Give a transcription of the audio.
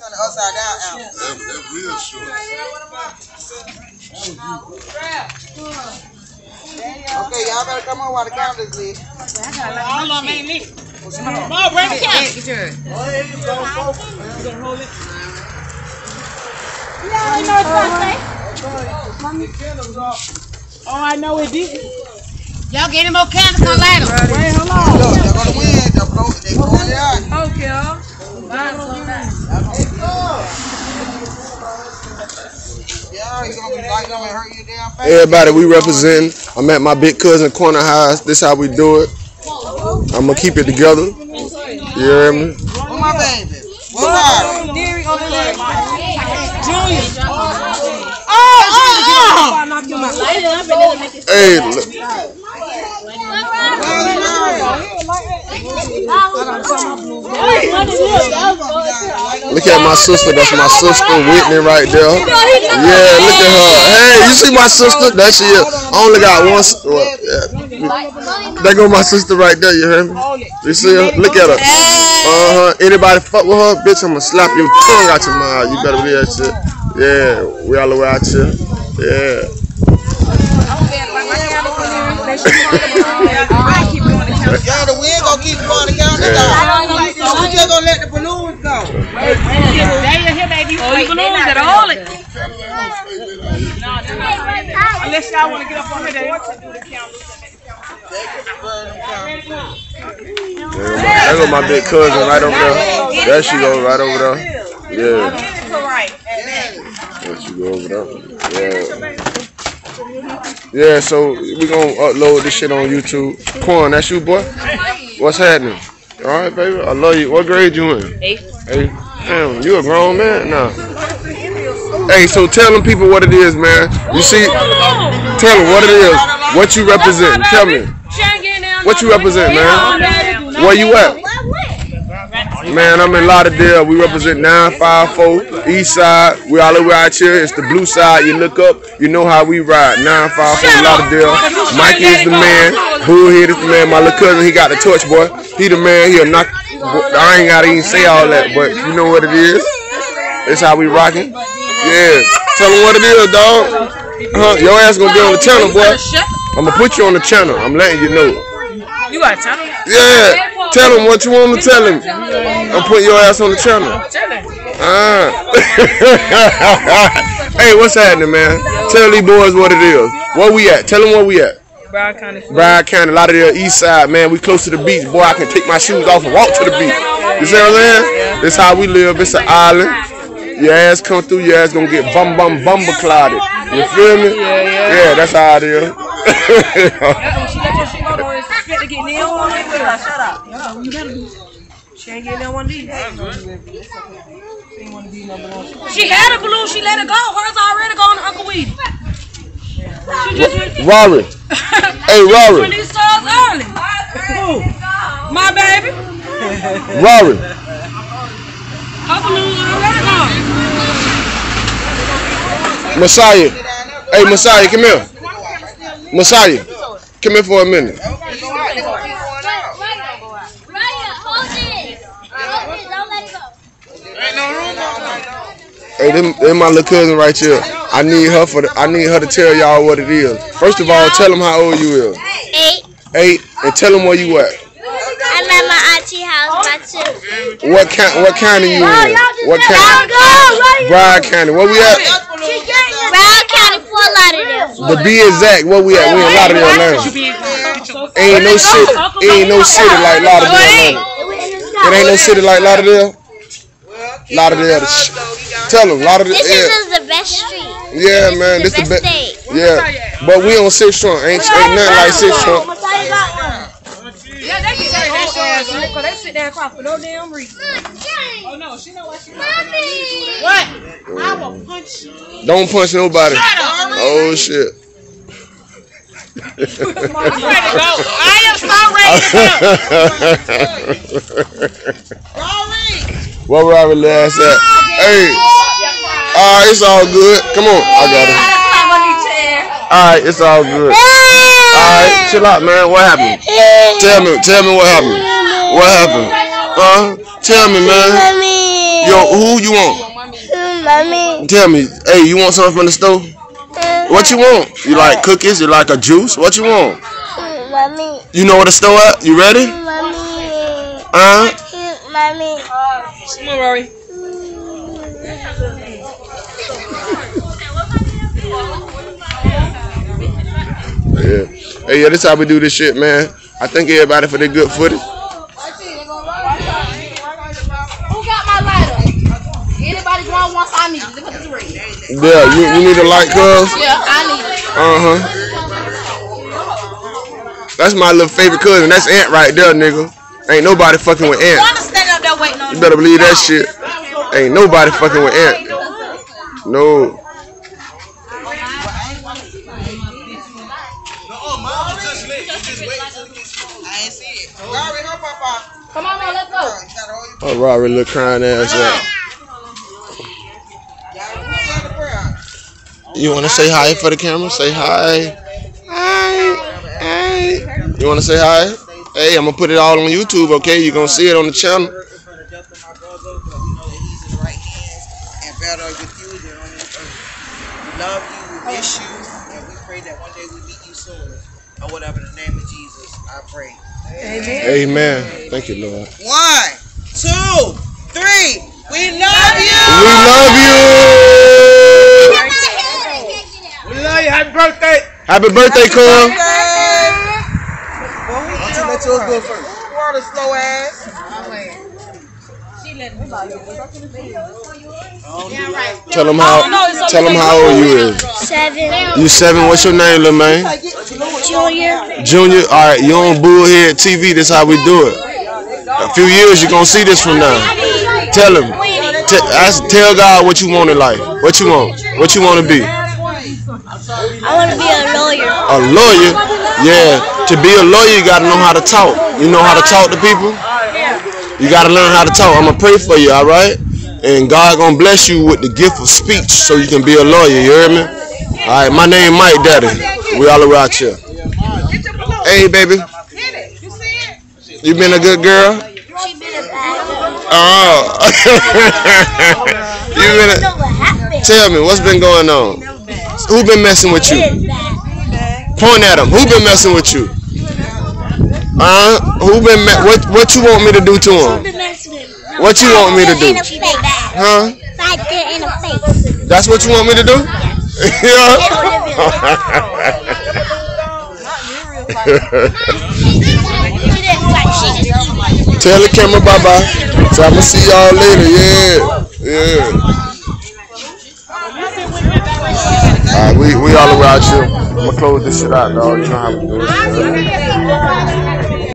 Turn it upside down out. That, that real short. Okay, y'all better come on while the calendar's lit. All of them ain't lit. Come on, bring the cat. Get yours. Oh, I know it did. Y'all get any more candles? Come light 'em. Wait, hold on. Look, they're gonna win. They're blow, they blowing it out. Okay. Yeah, Everybody, we represent. I'm at my big cousin corner house. This how we do it. I'm gonna keep it together. You hear me? Where my baby? Where my Derek on the left. Junior. Hey, look, look at my sister. That's my sister Whitney right there. Yeah, look at her. Hey, you see my sister? That she is. I only got one. s- Well, yeah. There go my sister right there. You hear me? You see her? Look at her. Uh huh. Anybody fuck with her, bitch? I'ma slap your tongue out your mouth. You better be that shit. Yeah, we all the way out here. Yeah. Yeah, the wind gonna keep going down the down. So we just gonna let the balloons go. There you here, baby. Oh, you balloons at all. Unless y'all want to get up on here, they to do the count. There go my big cousin right over there. There she go right over there. Yeah. Right. There she go over there. Yeah. Yeah, so we gonna upload this shit on YouTube. Quan, that's you, boy. What's happening? All right, baby. I love you. What grade you in? Eight. Eight. Damn, you a grown man now. Hey, so tell them people what it is, man. You see, tell them what it is. What you represent. Tell me. What you represent, man? Where you at? Man, I'm in Lauderdale. We represent 954 East Side. We all the way out here. It's the blue side. You look up, you know how we ride. 954 Lauderdale. Mikey is the man. Bullhead is the man. My little cousin, he got the torch, boy. He the man. He'll knock. I ain't gotta even say all that, but you know what it is. It's how we rocking. Yeah. Tell them what it is, dog. Huh? Your ass gonna be on the channel, boy. I'm gonna put you on the channel. I'm letting you know. You got a channel? Yeah. Tell him what you want to tell him. I'm putting your ass on the channel. Ah. hey, what's happening, man? Tell these boys what it is. Where we at? Tell them where we at. Broward County. Broward County, a lot of the east side, man. We close to the beach. Boy, I can take my shoes off and walk to the beach. You see what I'm saying? This how we live. It's an island. Your ass come through, your ass gonna get bum bum bumble clouded. You feel me? Yeah, yeah. Yeah, that's how it is. She let your shit go to her. Expect to get nailed one day with her. Shut up. She ain't getting that one D. She had a balloon. She let it go. Hers already gone to Uncle Weedy. She just. Rory. Hey, Rory. When these stars early. My baby. Rory. Her balloons already gone. Messiah. Hey, Messiah, come here. Messiah, come here for a minute. Ryan, hold it. Hold it. Don't let it go. Hey, them, them my little cousin right here. I need her for the, I need her to tell y'all what it is. First of all, tell them how old you is. Eight. Eight, and tell them where you at. I'm at my auntie house. My two. What county? What county you oh, in? What county? Broward County. Where we at? Broward County, Fort Lauderdale. To be exact, where we at? We in Lauderdale now. Ain't no city. Ain't no city like Lauderdale. Atlanta. It ain't no city like Lauderdale. Lauderdale. The sh- Tell them Lauderdale. This Yeah, is the best street. yeah, man. This is the best best. state. Yeah, but we on Sistrunk. Ain't ain't nothing like Sistrunk. Yeah, they get their whole ass because they sit there and cry for no damn reason. Oh no, she know what she What? I will oh. punch you. Don't punch nobody. Oh shit. I'm ready to go. I am so ready to go. What Robert last at? Hey, alright, it's all good. Come on, I got it. Alright, it's all good. Alright, chill out, man. What happened? Tell me, tell me what happened. What happened? Huh? Tell me, man. Yo, who you want? Mommy. Tell me. Hey, you want something from the store? What you want? You like cookies? You like a juice? What you want? Mommy. You know where the store at? You ready? Mommy. Uh? Mommy. Come Yeah. Hey, yeah, this how we do this shit, man. I thank everybody for their good footage. Who got my lighter? Anybody going once I need it. Look at this ring. Yeah, you, you need a light, cuz? Yeah, I need it. Uh huh. That's my little favorite cousin. That's Ant right there, nigga. Ain't nobody fucking with Ant. I'm standing up there waiting on You better believe that shit. Ain't nobody fucking with Ant. No. Mom was just lit. You just wait till it gets cold. I ain't see it. Oh. Rory, her papa. Come on, man, let's go. You gotta hold your Oh, Rory little crying ass up. Y'all got the prayer. You wanna say hi for the camera? Say hi. Hi. Hi. You wanna say hi? Hey, I'm gonna put it all on YouTube, okay? You're gonna see it on the channel. For the death of my brother, because we know that he's in the right hands and better with you than on this earth. We love you, we Or whatever, in the name of Jesus, I pray. Amen. Amen. Thank you, Lord. One, two, three. We love you. We love you. We love you. Happy birthday. Happy birthday, Cole. cuz. Well, who you let yours go first? Water slow ass. Tell them how. Tell them how old you is. Seven. You seven. What's your name, little man? Junior. Junior. All right. You on Bullhead TV. That's how we do it. A few years, you're gonna see this from now. Tell him. T- ask, tell God what you want in life. What you want. What you want to be. I want to be a lawyer. A lawyer. Yeah. To be a lawyer, you gotta know how to talk. You know how to talk to people. You gotta learn how to talk. I'm gonna pray for you. All right. And God gonna bless you with the gift of speech so you can be a lawyer. You hear me? All right. My name Mike Daddy. We all around here. Hey, baby. You been a good girl? Oh. you been a, tell me what's been going on. Who been messing with you? Point at him. Who been messing with you? Uh, who been me- what? What you want me to do to him? What you want me to do? Huh? Right there in the face. That's what you want me to do? yeah. Tell the camera bye bye. So I'm gonna see y'all later. Yeah. Yeah. Alright, we, we all around you. I'm gonna close this shit out, dog. You know how we do it.